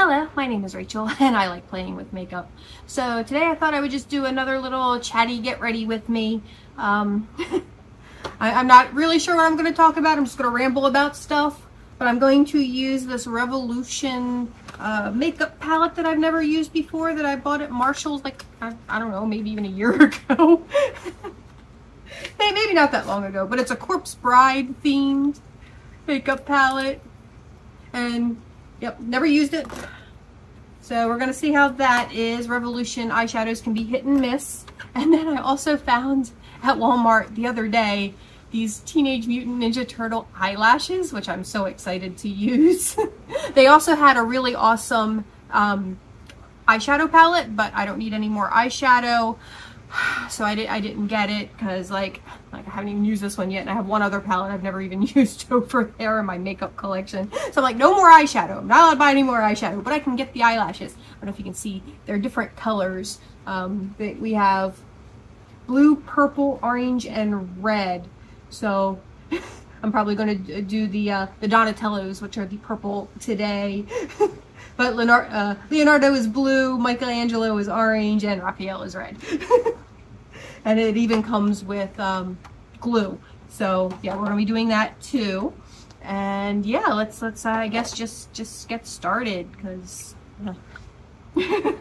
Hello, my name is Rachel and I like playing with makeup. So today I thought I would just do another little chatty get ready with me. Um, I, am not really sure what I'm going to talk about. I'm just going to ramble about stuff. But I'm going to use this Revolution uh, makeup palette that I've never used before that I bought at Marshall's like, I, I don't know, maybe even a year ago. maybe not that long ago, but it's a Corpse Bride themed makeup palette. And Yep, never used it. So we're going to see how that is. Revolution eyeshadows can be hit and miss. And then I also found at Walmart the other day these Teenage Mutant Ninja Turtle eyelashes, which I'm so excited to use. they also had a really awesome um, eyeshadow palette, but I don't need any more eyeshadow. so I, did, I didn't get it because like, like I haven't even used this one yet and I have one other palette I've never even used over there in my makeup collection. So I'm like, no more eyeshadow. I'm not allowed to buy any more eyeshadow, but I can get the eyelashes. I don't know if you can see, they're different colors. Um, we have blue, purple, orange, and red. So I'm probably going to do the, uh, the Donatellos, which are the purple today. But Leonardo, uh, Leonardo is blue, Michelangelo is orange, and Raphael is red. And it even comes with um, glue. So yeah, we're gonna be doing that too. And yeah, let's let's uh, I guess just just get started because uh,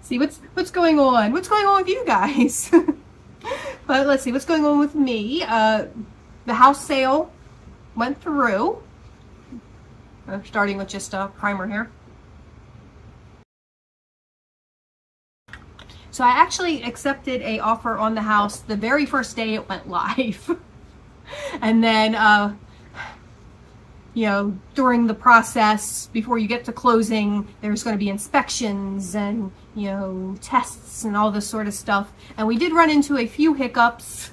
see what's what's going on. What's going on with you guys? but let's see what's going on with me. Uh, the house sale went through. Uh, starting with just a primer here. So I actually accepted a offer on the house the very first day it went live. and then, uh, you know, during the process, before you get to closing, there's going to be inspections and, you know, tests and all this sort of stuff. And we did run into a few hiccups.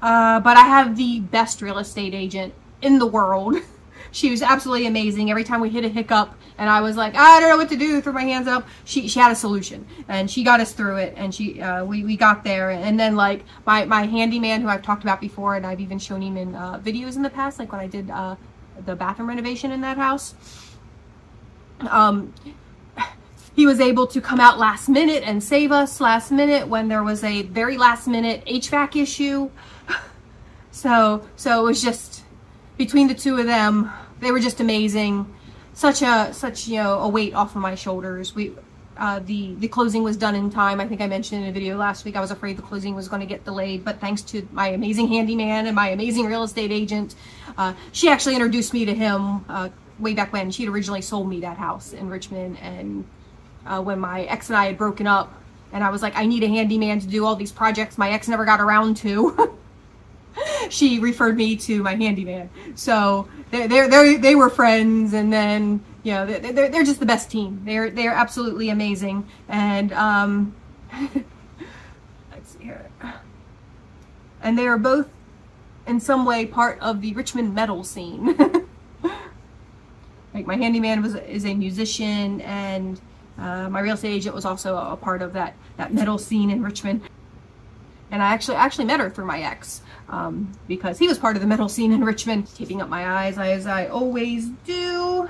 Uh, but I have the best real estate agent in the world. She was absolutely amazing. Every time we hit a hiccup and I was like, I don't know what to do, threw my hands up, she, she had a solution and she got us through it and she, uh, we, we got there. And then like my, my handyman who I've talked about before and I've even shown him in uh, videos in the past, like when I did uh, the bathroom renovation in that house. Um, he was able to come out last minute and save us last minute when there was a very last minute HVAC issue. So, so it was just between the two of them, they were just amazing. Such a such you know a weight off of my shoulders. We uh, the the closing was done in time. I think I mentioned in a video last week. I was afraid the closing was going to get delayed, but thanks to my amazing handyman and my amazing real estate agent, uh, she actually introduced me to him uh, way back when. She had originally sold me that house in Richmond, and uh, when my ex and I had broken up, and I was like, I need a handyman to do all these projects my ex never got around to. she referred me to my handyman. So they they they were friends, and then you know they're they're, they're just the best team. They're they're absolutely amazing, and um, let's see here, and they are both in some way part of the Richmond metal scene. like my handyman was is a musician, and uh, my real estate agent was also a part of that that metal scene in Richmond. And I actually actually met her through my ex um, because he was part of the metal scene in Richmond. Taping up my eyes as I always do.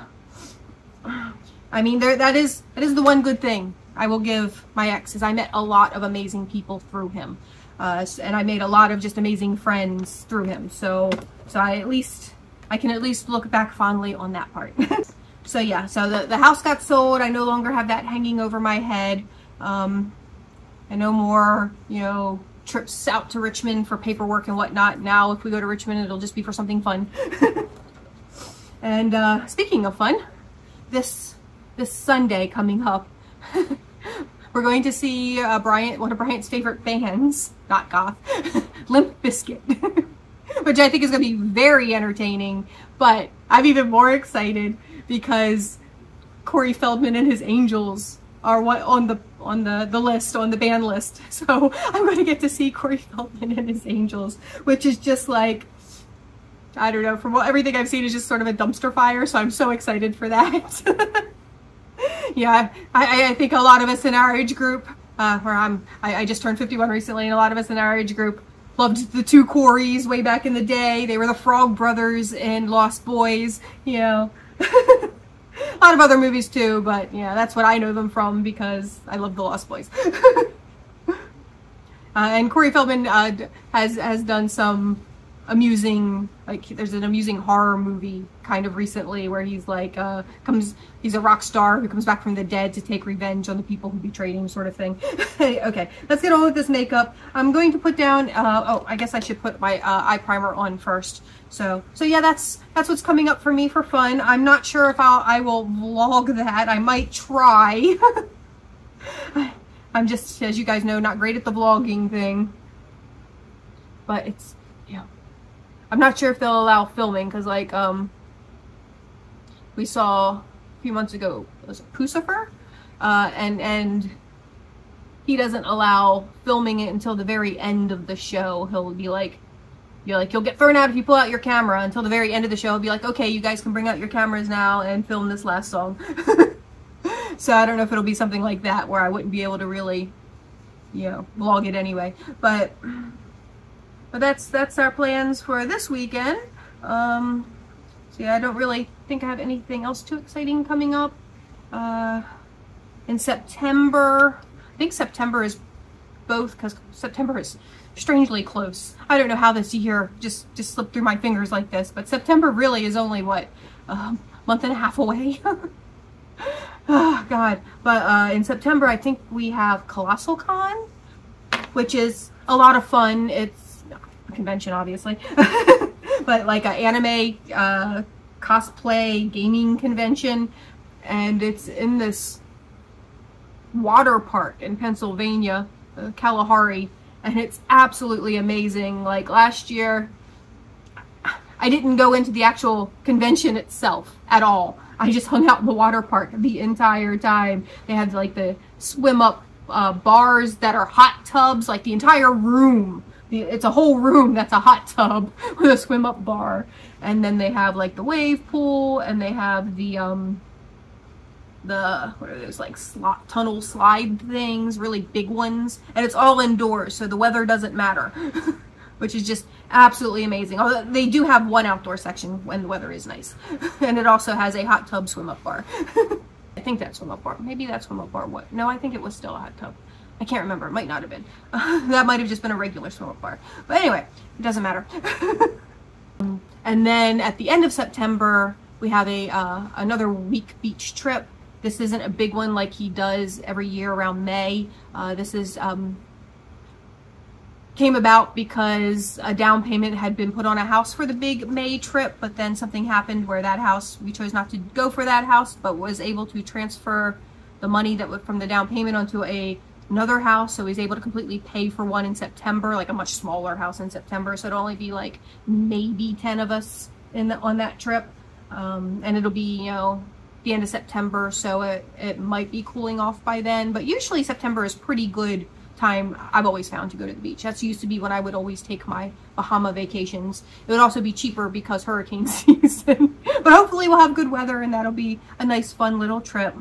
I mean, there that is that is the one good thing I will give my ex is I met a lot of amazing people through him, uh, and I made a lot of just amazing friends through him. So so I at least I can at least look back fondly on that part. so yeah, so the the house got sold. I no longer have that hanging over my head. Um, and no more, you know, trips out to Richmond for paperwork and whatnot. Now, if we go to Richmond, it'll just be for something fun. and uh, speaking of fun, this this Sunday coming up, we're going to see uh, Bryant, one of Bryant's favorite bands, not goth, Limp Bizkit, which I think is going to be very entertaining. But I'm even more excited because Corey Feldman and his Angels are on the on the the list on the band list. So i'm going to get to see corey feldman and his angels which is just like i don't know from what everything i've seen is just sort of a dumpster fire so i'm so excited for that. Yeah I, I think a lot of us in our age group uh where i'm I, I just turned 51 recently and a lot of us in our age group loved the two Coreys way back in the day. They were the frog brothers and lost boys you know a lot of other movies too, but yeah, that's what I know them from because I love The Lost Boys. uh, and Corey Feldman uh, has has done some amusing like there's an amusing horror movie kind of recently where he's like uh comes he's a rock star who comes back from the dead to take revenge on the people who betrayed him sort of thing. Okay let's get on with this makeup. I'm going to put down uh oh i guess i should put my uh, eye primer on first so so yeah that's that's what's coming up for me for fun. I'm not sure if i'll i will vlog that. I might try. I'm just as you guys know not great at the vlogging thing. But it's yeah. I'm not sure if they'll allow filming because like um we saw a few months ago was it Puscifer uh, and and he doesn't allow filming it until the very end of the show. He'll be like be like you'll get thrown out if you pull out your camera until the very end of the show. He'll be like okay you guys can bring out your cameras now and film this last song. so I don't know if it'll be something like that where I wouldn't be able to really you know vlog it anyway but but that's that's our plans for this weekend. Um, so yeah, I don't really think I have anything else too exciting coming up. Uh, in September, I think September is both because September is strangely close. I don't know how this year just just slipped through my fingers like this, but September really is only what a month and a half away. oh God! But uh, in September, I think we have Colossal Con, which is a lot of fun. It's a convention, obviously, but like an anime uh, cosplay gaming convention, and it's in this water park in Pennsylvania, uh, Kalahari, and it's absolutely amazing. Like last year, I didn't go into the actual convention itself at all. I just hung out in the water park the entire time. They had like the swim up uh, bars that are hot tubs, like the entire room it's a whole room that's a hot tub with a swim up bar and then they have like the wave pool and they have the um the what are those like slot tunnel slide things really big ones and it's all indoors so the weather doesn't matter which is just absolutely amazing although they do have one outdoor section when the weather is nice and it also has a hot tub swim up bar I think that swim up bar maybe that swim up bar what no I think it was still a hot tub I can't remember. It might not have been. that might have just been a regular swim up bar. But anyway, it doesn't matter. and then at the end of September, we have a uh, another week beach trip. This isn't a big one like he does every year around May. Uh, this is um, came about because a down payment had been put on a house for the big May trip, but then something happened where that house, we chose not to go for that house, but was able to transfer the money that was from the down payment onto a another house. So he's able to completely pay for one in September like a much smaller house in September. So it'll only be like maybe 10 of us in the, on that trip. Um, and it'll be you know the end of September so it, it might be cooling off by then. But usually September is pretty good time. I've always found to go to the beach. That's used to be when I would always take my Bahama vacations. It would also be cheaper because hurricane season. But hopefully we'll have good weather and that'll be a nice fun little trip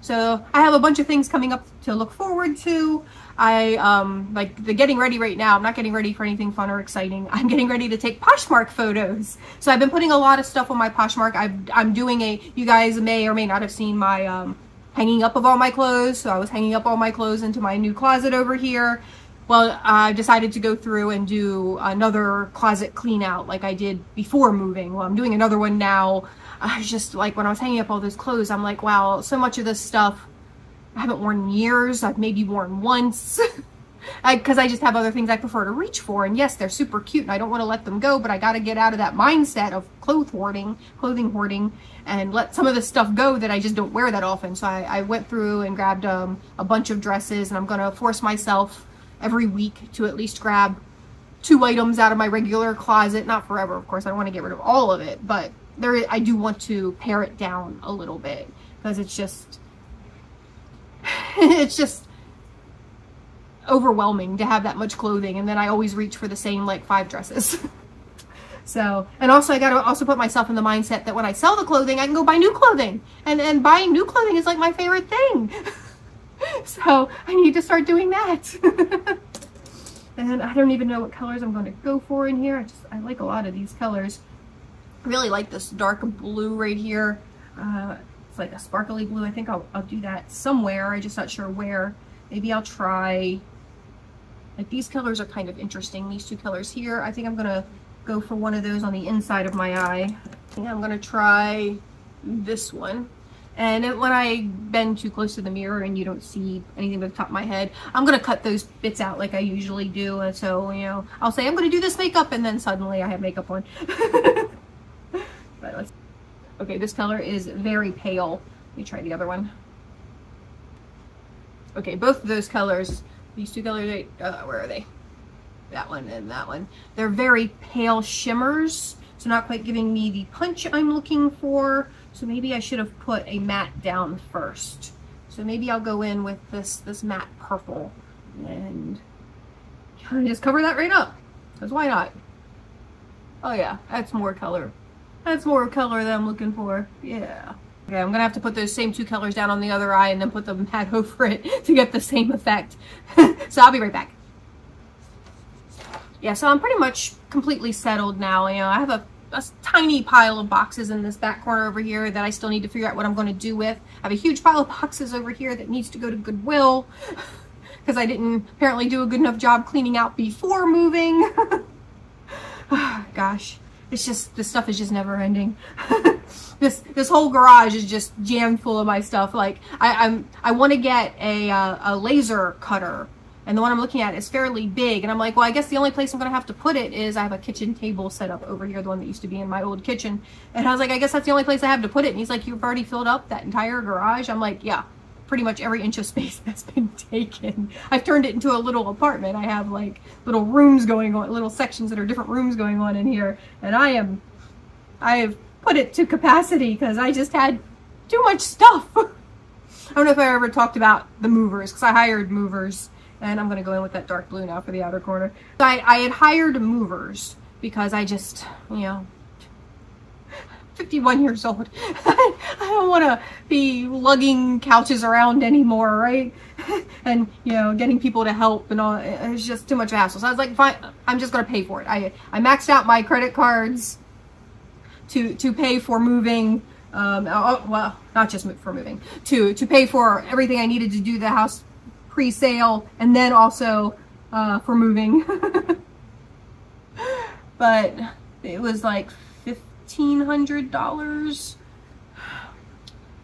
so I have a bunch of things coming up to look forward to. I, um, like the getting ready right now, I'm not getting ready for anything fun or exciting. I'm getting ready to take Poshmark photos. So I've been putting a lot of stuff on my Poshmark. i am doing a, you guys may or may not have seen my, um, hanging up of all my clothes. So I was hanging up all my clothes into my new closet over here. Well, I decided to go through and do another closet clean out like I did before moving. Well, I'm doing another one now I was just like, when I was hanging up all those clothes, I'm like, wow, so much of this stuff I haven't worn in years. I've maybe worn once. Because I, I, just have other things I prefer to reach for. And yes, they're super cute and I don't want to let them go, but I got to get out of that mindset of clothes hoarding, clothing hoarding, and let some of the stuff go that I just don't wear that often. So I, I went through and grabbed um, a bunch of dresses and I'm going to force myself every week to at least grab two items out of my regular closet. Not forever, of course. I don't want to get rid of all of it, but there I do want to pare it down a little bit because it's just it's just overwhelming to have that much clothing and then I always reach for the same like five dresses. so, and also I got to also put myself in the mindset that when I sell the clothing, I can go buy new clothing. And and buying new clothing is like my favorite thing. so, I need to start doing that. and I don't even know what colors I'm going to go for in here. I just I like a lot of these colors really like this dark blue right here. Uh, it's like a sparkly blue. I think I'll, I'll do that somewhere. I'm just not sure where. Maybe I'll try, like these colors are kind of interesting. These two colors here. I think I'm to go for one of those on the inside of my eye. And I'm going to try this one. And when I bend too close to the mirror and you don't see anything but the top of my head, I'm going to cut those bits out like I usually do. And so, you know, I'll say I'm going to do this makeup and then suddenly I have makeup on. but let's, okay, this color is very pale. Let me try the other one. Okay, both of those colors, these two colors, uh, where are they? That one and that one. They're very pale shimmers, so not quite giving me the punch I'm looking for. So maybe I should have put a matte down first. So maybe I'll go in with this, this matte purple and just cover that right up. Because why not? Oh yeah, that's more color. That's more color that I'm looking for. Yeah. Okay, I'm gonna have to put those same two colors down on the other eye and then put the matte over it to get the same effect. so I'll be right back. Yeah, so I'm pretty much completely settled now. You know, I have a, a tiny pile of boxes in this back corner over here that I still need to figure out what I'm to do with. I have a huge pile of boxes over here that needs to go to Goodwill because I didn't apparently do a good enough job cleaning out before moving. Ah, gosh, it's just, the stuff is just never ending. this this whole garage is just jammed full of my stuff. Like I, I'm I want to get a uh, a laser cutter, and the one I'm looking at is fairly big. And I'm like, well, I guess the only place I'm gonna have to put it is I have a kitchen table set up over here, the one that used to be in my old kitchen. And I was like, I guess that's the only place I have to put it. And he's like, you've already filled up that entire garage. I'm like, yeah. Pretty much every inch of space that's been taken. I've turned it into a little apartment. I have like little rooms going on, little sections that are different rooms going on in here. And I am, I have put it to capacity because I just had too much stuff. I don't know if I ever talked about the movers because I hired movers and I'm going to go in with that dark blue now for the outer corner. I, I had hired movers because I just, you know, 51 years old. I don't want to be lugging couches around anymore, right? and, you know, getting people to help and all. It's just too much hassle. So I was like, fine, I'm just going to pay for it. I, I maxed out my credit cards to to pay for moving. Um, oh, well, not just for moving, to to pay for everything I needed to do the house pre-sale, and then also uh, for moving. but it was like fifteen hundred dollars.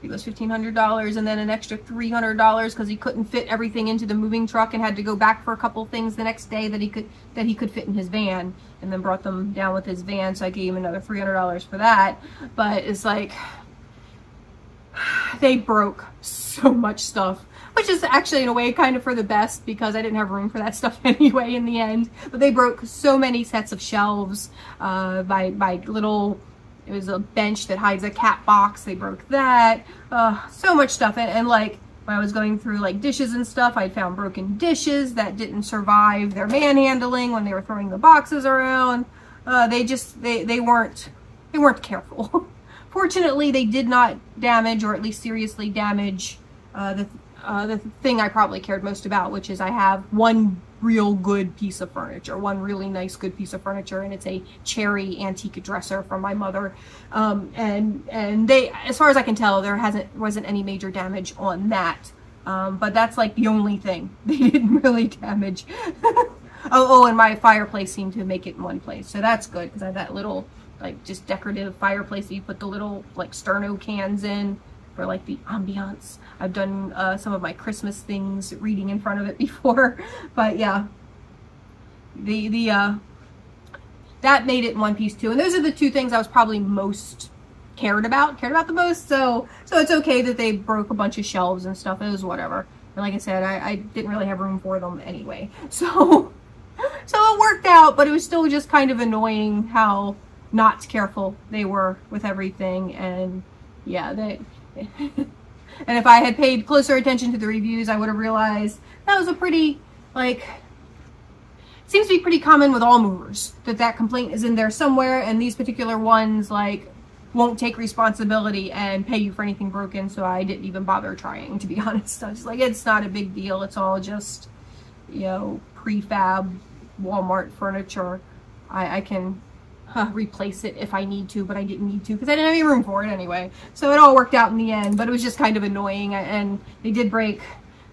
It was fifteen hundred dollars, and then an extra three hundred dollars because he couldn't fit everything into the moving truck and had to go back for a couple things the next day that he could that he could fit in his van and then brought them down with his van. So I gave him another $300 for that. But it's like, they broke so much stuff, which is actually in a way kind of for the best because I didn't have room for that stuff anyway in the end. But they broke so many sets of shelves uh, by, by little, it was a bench that hides a cat box. They broke that. Uh, so much stuff. And, and like, when I was going through like dishes and stuff, I found broken dishes that didn't survive their manhandling when they were throwing the boxes around. Uh, they just, they, they weren't, they weren't careful. Fortunately, they did not damage or at least seriously damage uh, the, uh, the thing I probably cared most about, which is I have one real good piece of furniture, one really nice good piece of furniture, and it's a cherry antique dresser from my mother. Um, and and they, as far as I can tell, there hasn't wasn't any major damage on that. Um, but that's like the only thing they didn't really damage. oh, oh, and my fireplace seemed to make it in one place, so that's good because I have that little like just decorative fireplace that you put the little like sterno cans in for like the ambiance. I've done uh, some of my Christmas things reading in front of it before, but yeah, the, the, uh, that made it in one piece too. And those are the two things I was probably most cared about, cared about the most. So, so it's okay that they broke a bunch of shelves and stuff. It was whatever. And like I said, I, I didn't really have room for them anyway. So, so it worked out, but it was still just kind of annoying how not careful they were with everything. And yeah, they, and if I had paid closer attention to the reviews, I would have realized that was a pretty, like, seems to be pretty common with all movers, that that complaint is in there somewhere, and these particular ones, like, won't take responsibility and pay you for anything broken, so I didn't even bother trying, to be honest. I was like, it's not a big deal, it's all just, you know, prefab Walmart furniture. I, I can uh, replace it if I need to, but I didn't need to because I didn't have any room for it anyway. So it all worked out in the end, but it was just kind of annoying. And they did break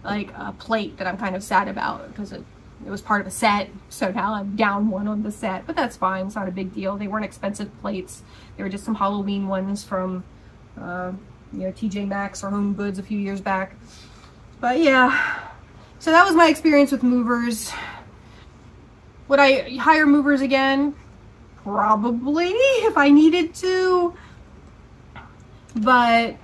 like a plate that I'm kind of sad about because it, it was part of a set. So now I'm down one on the set, but that's fine. It's not a big deal. They weren't expensive plates. They were just some Halloween ones from, uh, you know, TJ Maxx or Home Goods a few years back. But yeah, so that was my experience with movers. Would I hire movers again? Probably, if I needed to. But,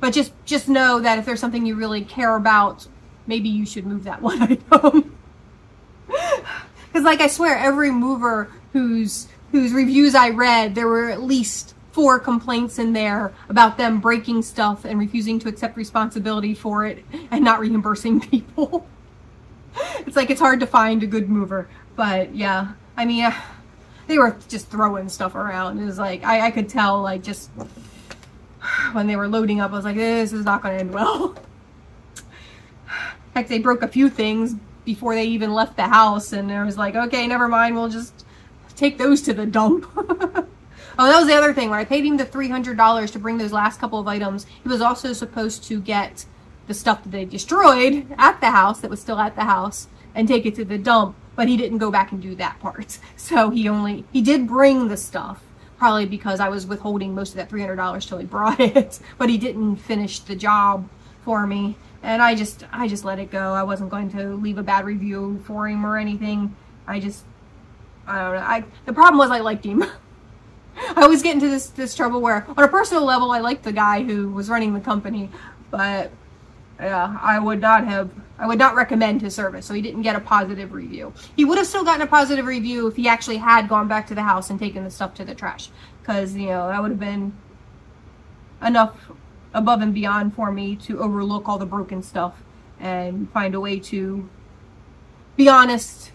but just, just know that if there's something you really care about, maybe you should move that one item. Because like I swear, every mover whose, whose reviews I read, there were at least four complaints in there about them breaking stuff and refusing to accept responsibility for it and not reimbursing people. it's like it's hard to find a good mover. But yeah, I mean, uh, they were just throwing stuff around. It was like, I, I could tell, like, just when they were loading up, I was like, this is not going to end well. In fact, they broke a few things before they even left the house, and I was like, okay, never mind, we'll just take those to the dump. oh, that was the other thing. When I paid him the $300 to bring those last couple of items, he was also supposed to get the stuff that they destroyed at the house, that was still at the house, and take it to the dump but he didn't go back and do that part. So he only, he did bring the stuff, probably because I was withholding most of that $300 till he brought it, but he didn't finish the job for me. And I just, I just let it go. I wasn't going to leave a bad review for him or anything. I just, I don't know. I, the problem was I liked him. I always get into this, this trouble where on a personal level, I liked the guy who was running the company, but yeah, I would not have I would not recommend his service, so he didn't get a positive review. He would have still gotten a positive review if he actually had gone back to the house and taken the stuff to the trash, because, you know, that would have been enough above and beyond for me to overlook all the broken stuff and find a way to be honest,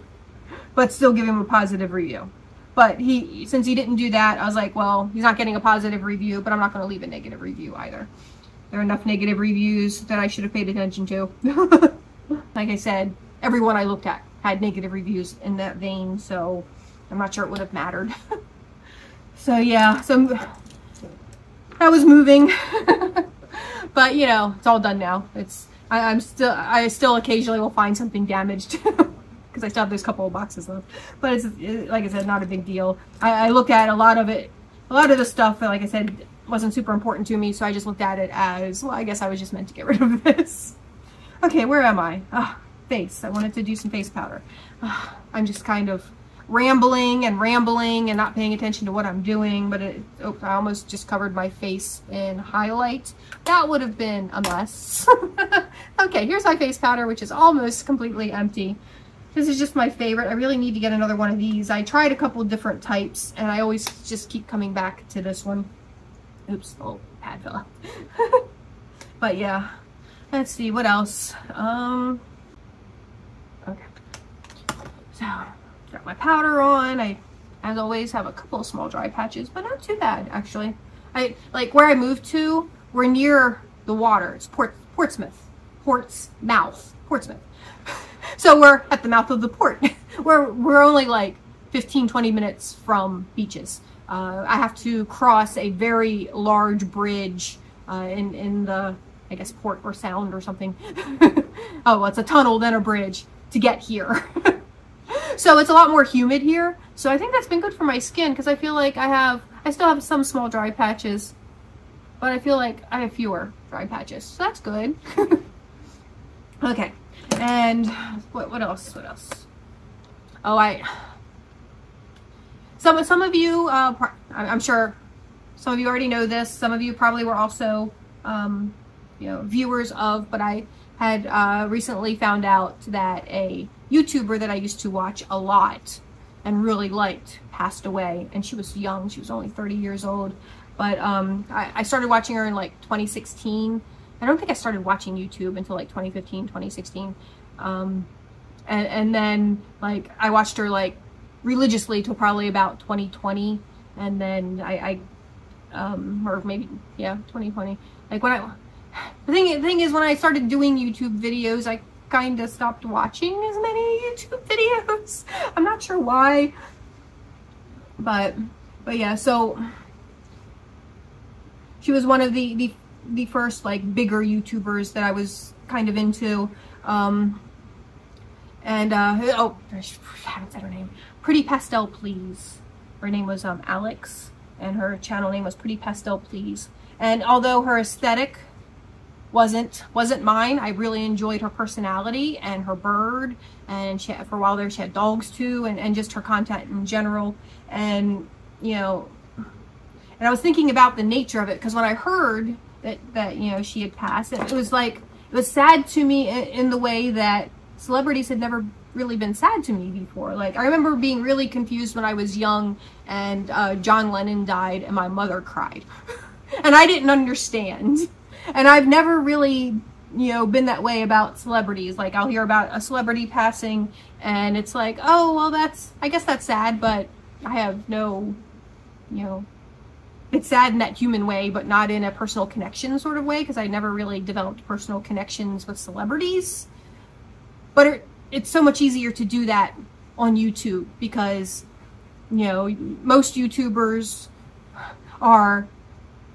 but still give him a positive review. But he, since he didn't do that, I was like, well, he's not getting a positive review, but I'm not going to leave a negative review either. There are enough negative reviews that I should have paid attention to. like I said, everyone I looked at had negative reviews in that vein, so I'm not sure it would have mattered. so yeah, so I was moving. but you know, it's all done now. It's I, am still I still occasionally will find something damaged because I still have those couple of boxes left. But it's it, like I said, not a big deal. I, I look at a lot of it, a lot of the stuff. Like I said, wasn't super important to me, so I just looked at it as, well, I guess I was just meant to get rid of this. okay, where am I? Ah, face. I wanted to do some face powder. Ah, I'm just kind of rambling and rambling and not paying attention to what I'm doing, but it, oh, I almost just covered my face in highlight. That would have been a mess. okay, here's my face powder, which is almost completely empty. This is just my favorite. I really need to get another one of these. I tried a couple different types, and I always just keep coming back to this one. Oops, oh, pad fell out. but yeah, let's see, what else? Um, okay. So, got my powder on. I, as always, have a couple of small dry patches, but not too bad, actually. I, like, where I moved to, we're near the water. It's Port, Portsmouth. Portsmouth. Portsmouth. so we're at the mouth of the port. we're, we're only like 15, 20 minutes from beaches. Uh, I have to cross a very large bridge uh, in, in the, I guess, port or sound or something. oh, well, it's a tunnel, then a bridge to get here. so it's a lot more humid here. So I think that's been good for my skin because I feel like I have, I still have some small dry patches, but I feel like I have fewer dry patches. So that's good. okay. And what, what else? What else? Oh, I, some, some of you, uh, I'm sure some of you already know this. Some of you probably were also, um, you know, viewers of, but I had uh, recently found out that a YouTuber that I used to watch a lot and really liked passed away. And she was young. She was only 30 years old. But um, I, I started watching her in like 2016. I don't think I started watching YouTube until like 2015, 2016. Um, and, and then like I watched her like religiously till probably about 2020 and then I, I um, or maybe yeah 2020 like when I the thing, the thing is when I started doing YouTube videos I kind of stopped watching as many YouTube videos. I'm not sure why. But but yeah so she was one of the the, the first like bigger youtubers that i was kind of into. Um and uh oh i haven't said her name pretty pastel please her name was um alex and her channel name was pretty pastel please and although her aesthetic wasn't wasn't mine. I really enjoyed her personality and her bird and she for a while there she had dogs too and, and just her content in general and you know and I was thinking about the nature of it because when I heard that that you know she had passed it, it was like it was sad to me in, in the way that celebrities had never really been sad to me before. Like I remember being really confused when I was young and uh, John Lennon died and my mother cried. and I didn't understand and I've never really, you know, been that way about celebrities. Like I'll hear about a celebrity passing and it's like, oh, well, that's, I guess that's sad, but I have no, you know, it's sad in that human way, but not in a personal connection sort of way because I never really developed personal connections with celebrities. But it, it's so much easier to do that on YouTube because, you know, most YouTubers are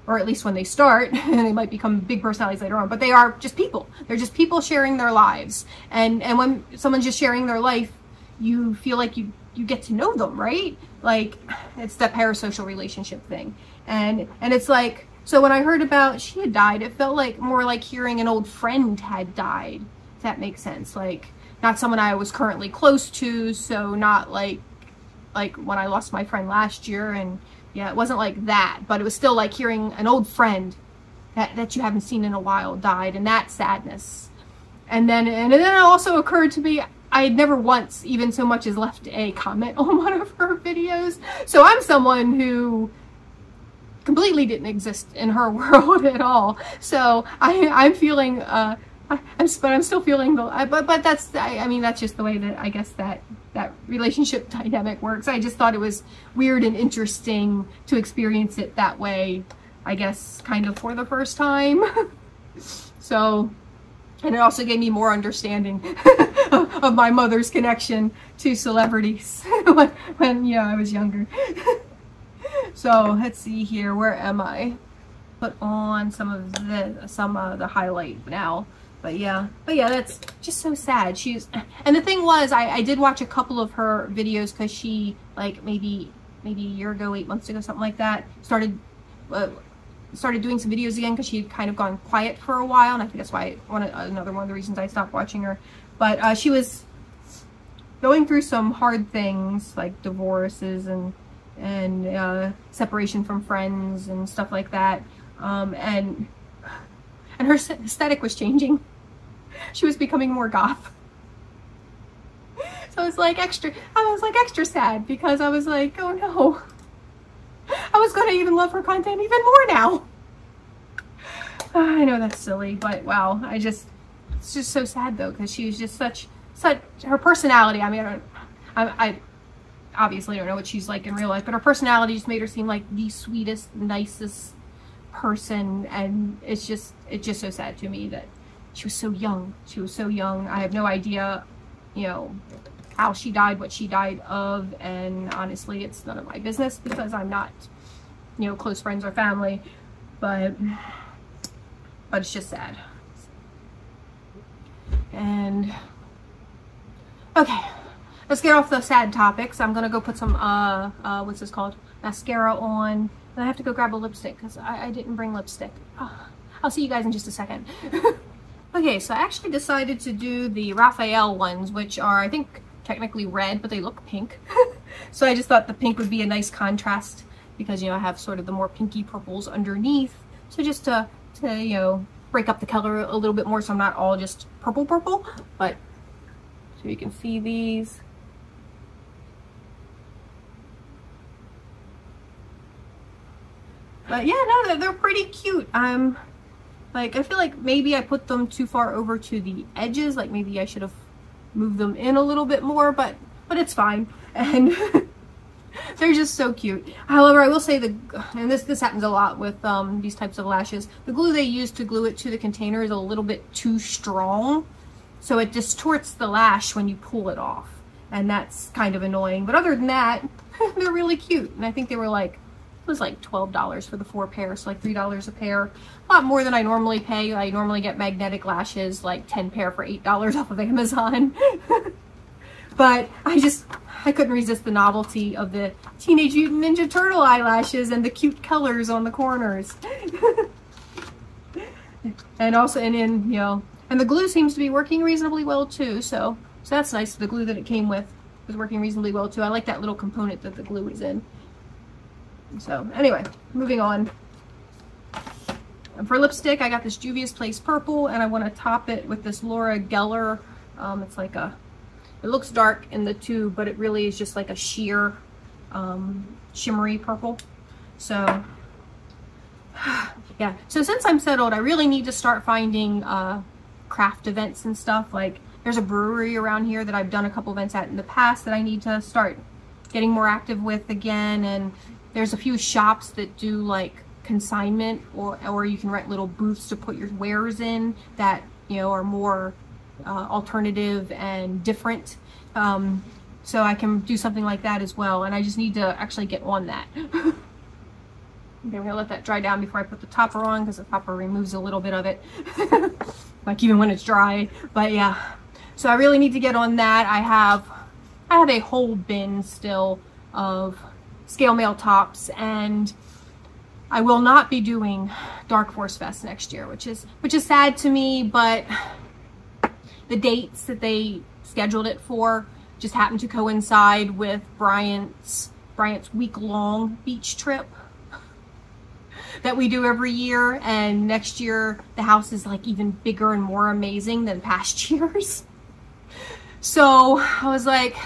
or at least when they start, and they might become big personalities later on, but they are just people. They're just people sharing their lives. And, and when someone's just sharing their life, you feel like you, you get to know them, right? Like it's that parasocial relationship thing. And, and it's like, so when I heard about she had died, it felt like more like hearing an old friend had died, if that makes sense. Like not someone I was currently close to. So not like, like when I lost my friend last year and, yeah, it wasn't like that, but it was still like hearing an old friend that, that you haven't seen in a while died and that sadness. And then, and then it also occurred to me, I had never once even so much as left a comment on one of her videos. So I'm someone who completely didn't exist in her world at all. So I, I'm feeling, uh, I, am but I'm still feeling the, I, but, but that's, I, I mean, that's just the way that I guess that that relationship dynamic works. I just thought it was weird and interesting to experience it that way, I guess, kind of for the first time. so, and it also gave me more understanding of my mother's connection to celebrities when, when, yeah, I was younger. so, let's see here. Where am I? Put on some of the, some of the highlight now. But yeah, but yeah, that's just so sad. She's, and the thing was, I, I did watch a couple of her videos because she, like maybe, maybe a year ago, eight months ago, something like that, started, uh, started doing some videos again because she had kind of gone quiet for a while. And I think that's why, one another one of the reasons I stopped watching her. But uh, she was going through some hard things like divorces and, and uh, separation from friends and stuff like that. Um, and, and her aesthetic was changing she was becoming more goth. So I was like extra, I was like extra sad because I was like, oh no. I was gonna even love her content even more now. I know that's silly, but wow, I just, it's just so sad though, because she was just such, such, her personality, I mean, I don't, I, I obviously don't know what she's like in real life, but her personality just made her seem like the sweetest, nicest person, and it's just, it's just so sad to me that she was so young. She was so young. I have no idea, you know, how she died, what she died of, and honestly, it's none of my business because I'm not, you know, close friends or family, but, but it's just sad. And, okay, let's get off the sad topics. I'm gonna go put some, uh, uh, what's this called? Mascara on. And I have to go grab a lipstick because I, I, didn't bring lipstick. Oh, I'll see you guys in just a second. Okay, so I actually decided to do the Raphael ones, which are, I think, technically red, but they look pink. so I just thought the pink would be a nice contrast because, you know, I have sort of the more pinky purples underneath. So just to, to you know, break up the color a little bit more so I'm not all just purple purple. But, so you can see these. But yeah, no, they're, they're pretty cute. Um, like, I feel like maybe I put them too far over to the edges. Like, maybe I should have moved them in a little bit more, but, but it's fine. And they're just so cute. However, I will say the, and this, this happens a lot with um, these types of lashes, the glue they use to glue it to the container is a little bit too strong. So it distorts the lash when you pull it off. And that's kind of annoying. But other than that, they're really cute. And I think they were like, was like $12 for the four pairs, so like $3 a pair. A lot more than I normally pay. I normally get magnetic lashes, like 10 pair for $8 off of Amazon. but I just, I couldn't resist the novelty of the Teenage Mutant Ninja Turtle eyelashes and the cute colors on the corners. and also, and in, you know, and the glue seems to be working reasonably well too, so, so that's nice. The glue that it came with was working reasonably well too. I like that little component that the glue is in. So anyway, moving on. And for lipstick, I got this Juvia's Place Purple, and I want to top it with this Laura Geller. Um, it's like a, it looks dark in the tube, but it really is just like a sheer, um, shimmery purple. So, yeah. So since I'm settled, I really need to start finding uh, craft events and stuff. Like, there's a brewery around here that I've done a couple events at in the past that I need to start getting more active with again. And there's a few shops that do like consignment or, or you can rent little booths to put your wares in that, you know, are more uh, alternative and different. Um, so I can do something like that as well. And I just need to actually get on that. okay, I'm gonna let that dry down before I put the topper on because the topper removes a little bit of it. like even when it's dry, but yeah. So I really need to get on that. I have, I have a whole bin still of scale mail tops and I will not be doing Dark Force Fest next year, which is which is sad to me, but the dates that they scheduled it for just happened to coincide with Bryant's Bryant's week-long beach trip that we do every year and next year the house is like even bigger and more amazing than past years. So I was like,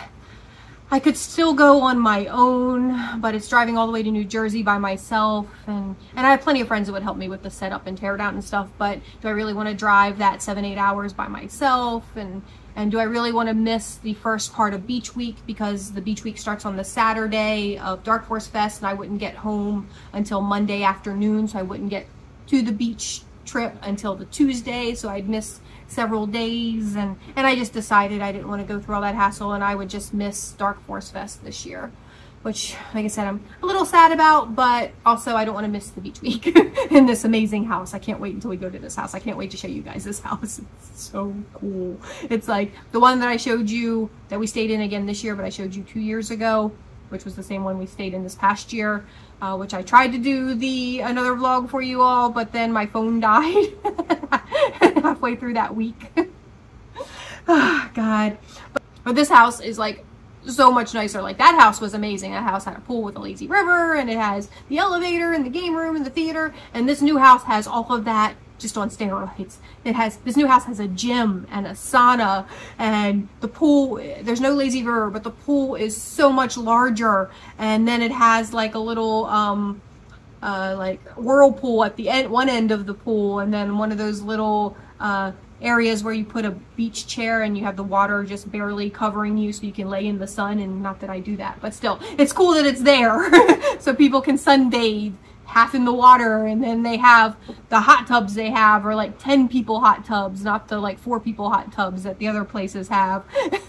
I could still go on my own, but it's driving all the way to New Jersey by myself. And, and I have plenty of friends that would help me with the setup and tear down and stuff. But do I really want to drive that seven, eight hours by myself? And, and do I really want to miss the first part of Beach Week because the Beach Week starts on the Saturday of Dark Force Fest and I wouldn't get home until Monday afternoon. So I wouldn't get to the beach trip until the Tuesday. So I'd miss several days and, and I just decided I didn't want to go through all that hassle and I would just miss Dark Force Fest this year. Which, like I said, I'm a little sad about, but also I don't want to miss the beach week in this amazing house. I can't wait until we go to this house. I can't wait to show you guys this house. It's so cool. It's like the one that I showed you that we stayed in again this year, but I showed you two years ago, which was the same one we stayed in this past year uh, which I tried to do the another vlog for you all, but then my phone died halfway through that week. oh, God. But, but this house is like so much nicer. Like that house was amazing. That house had a pool with a lazy river and it has the elevator and the game room and the theater. And this new house has all of that just on steroids. It has, this new house has a gym and a sauna and the pool, there's no lazy river, but the pool is so much larger. And then it has like a little, um, uh, like whirlpool at the end, one end of the pool. And then one of those little, uh, areas where you put a beach chair and you have the water just barely covering you so you can lay in the sun and not that I do that but still it's cool that it's there so people can sunbathe half in the water and then they have the hot tubs they have are like 10 people hot tubs not the like four people hot tubs that the other places have.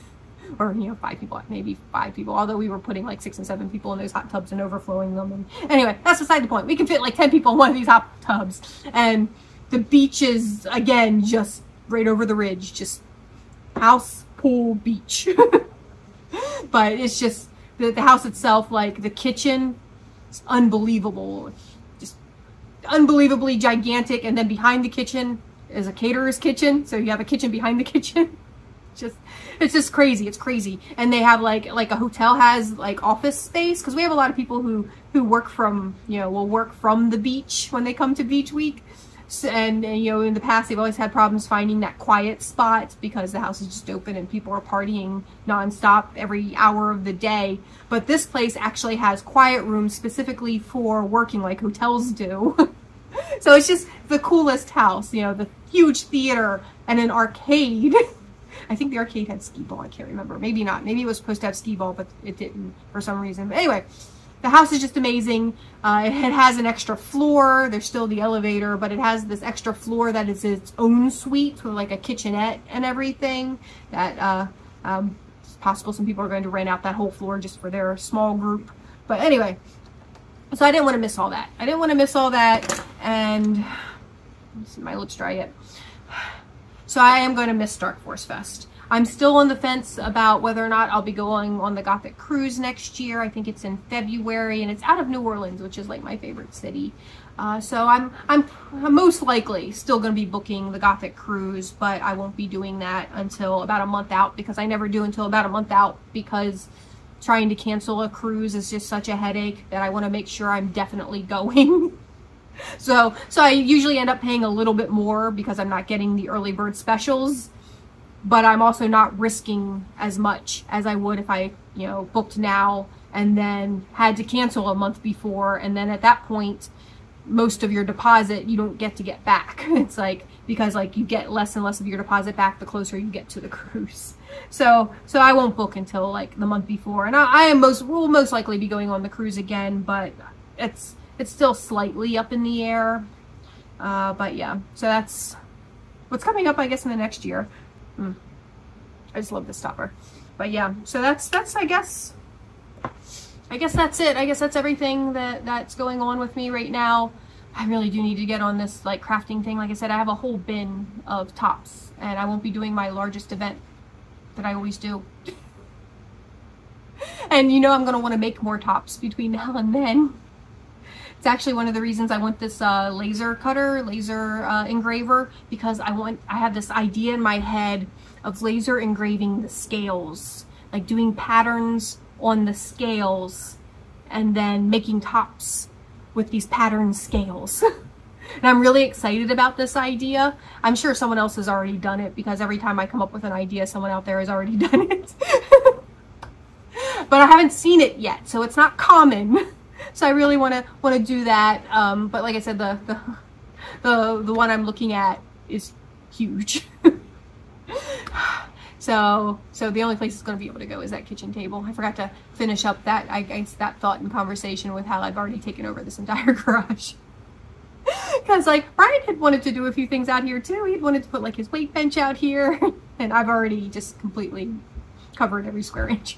Or you know five people maybe five people although we were putting like six and seven people in those hot tubs and overflowing them. And anyway that's beside the point. We can fit like 10 people in one of these hot tubs. And the beach is again just right over the ridge just house pool beach. But it's just the, the house itself like the kitchen it's unbelievable unbelievably gigantic and then behind the kitchen is a caterer's kitchen so you have a kitchen behind the kitchen. Just it's just crazy it's crazy. And they have like like a hotel has like office space because we have a lot of people who who work from you know will work from the beach when they come to beach week. And, and, you know in the past they've always had problems finding that quiet spot because the house is just open and people are partying nonstop every hour of the day. But this place actually has quiet rooms specifically for working like hotels do so it's just the coolest house you know the huge theater and an arcade I think the arcade had skee ball I can't remember maybe not maybe it was supposed to have skee ball but it didn't for some reason but anyway the house is just amazing. Uh, it has an extra floor. There's still the elevator, but it has this extra floor that is its own suite with like a kitchenette and everything that uh, um, possible some people are going to rent out that whole floor just for their small group. But anyway, so I didn't want to miss all that. I didn't want to miss all that. And my lips dry yet. So I am going to miss Dark Force Fest. I'm still on the fence about whether or not I'll be going on the Gothic Cruise next year. I think it's in February and it's out of New Orleans, which is like my favorite city. Uh, so I'm, I'm, I'm most likely still going to be booking the Gothic Cruise, but I won't be doing that until about a month out because I never do until about a month out because trying to cancel a cruise is just such a headache that I want to make sure I'm definitely going. so, so I usually end up paying a little bit more because I'm not getting the early bird specials but I'm also not risking as much as I would if I, you know, booked now and then had to cancel a month before. And then at that point, most of your deposit you don't get to get back. It's like, because like you get less and less of your deposit back the closer you get to the cruise. So, so I won't book until like the month before. And I, I am most, will most likely be going on the cruise again, but it's, it's still slightly up in the air. Uh, but yeah, so that's what's coming up, I guess, in the next year. Mm. I just love the stopper. But yeah, so that's, that's, I guess, I guess that's it. I guess that's everything that, that's going on with me right now. I really do need to get on this like crafting thing. Like I said, I have a whole bin of tops and I won't be doing my largest event that I always do. and you know I'm going to want to make more tops between now and then. It's actually one of the reasons I want this uh, laser cutter, laser uh, engraver, because I want, I have this idea in my head of laser engraving the scales, like doing patterns on the scales and then making tops with these pattern scales. and I'm really excited about this idea. I'm sure someone else has already done it because every time I come up with an idea, someone out there has already done it. but I haven't seen it yet, so it's not common. So I really want to want to do that. Um, but like I said, the, the the the one I'm looking at is huge. So so the only place it's going to be able to go is that kitchen table. I forgot to finish up that I guess that thought and conversation with how I've already taken over this entire garage. Because like Brian had wanted to do a few things out here too. He'd wanted to put like his weight bench out here, and I've already just completely covered every square inch.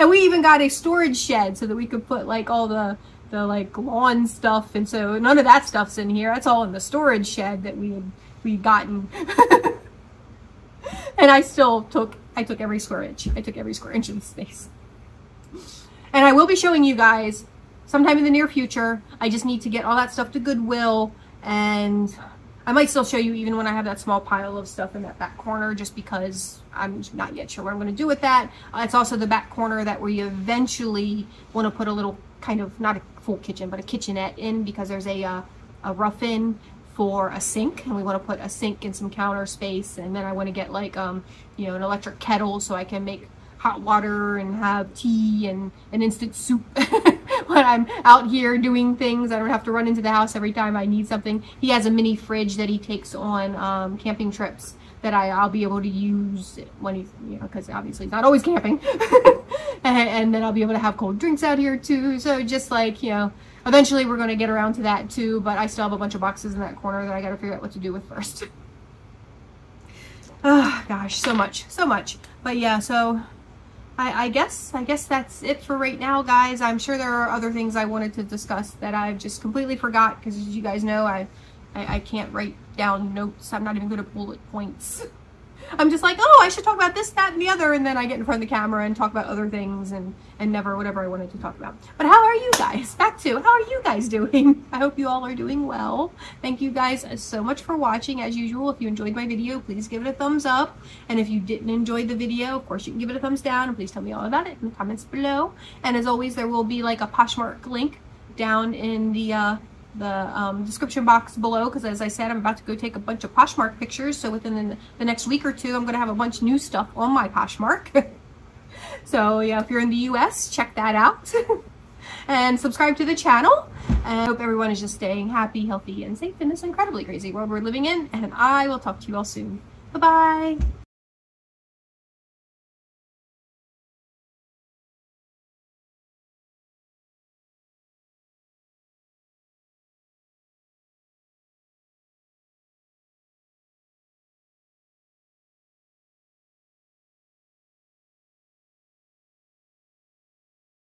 and we even got a storage shed so that we could put like all the the like lawn stuff and so none of that stuff's in here that's all in the storage shed that we had we gotten and I still took I took every square inch. I took every square inch of the space. And I will be showing you guys sometime in the near future. I just need to get all that stuff to Goodwill. And I might still show you even when I have that small pile of stuff in that back corner just because I'm not yet sure what I'm going to do with that. Uh, it's also the back corner that we eventually want to put a little kind of, not a full kitchen, but a kitchenette in because there's a, uh, a rough in for a sink and we want to put a sink and some counter space and then I want to get like um you know an electric kettle so I can make hot water and have tea and an instant soup when I'm out here doing things. I don't have to run into the house every time I need something. He has a mini fridge that he takes on um, camping trips that I, I'll be able to use when he's, you know, because obviously he's not always camping. and, and then I'll be able to have cold drinks out here too. So just like, you know, eventually we're going to get around to that too, but I still have a bunch of boxes in that corner that I got to figure out what to do with first. oh gosh, so much, so much. But yeah, so I, I, guess I guess that's it for right now, guys. I'm sure there are other things I wanted to discuss that I've just completely forgot because, as you guys know, I, I, I can't write down notes. I'm not even good at bullet points. I'm just like, oh, I should talk about this, that, and the other, and then I get in front of the camera and talk about other things and, and never whatever I wanted to talk about. But how are you guys? Back to, how are you guys doing? I hope you all are doing well. Thank you guys so much for watching. As usual, if you enjoyed my video, please give it a thumbs up. And if you didn't enjoy the video, of course, you can give it a thumbs down, and please tell me all about it in the comments below. And as always, there will be like a Poshmark link down in the uh, the um, description box below because as I said I'm about to go take a bunch of Poshmark pictures so within the, the next week or two I'm going to have a bunch of new stuff on my Poshmark. So yeah if you're in the US check that out. And subscribe to the channel. And I hope everyone is just staying happy healthy and safe in this incredibly crazy world we're living in. And I will talk to you all soon. Bye bye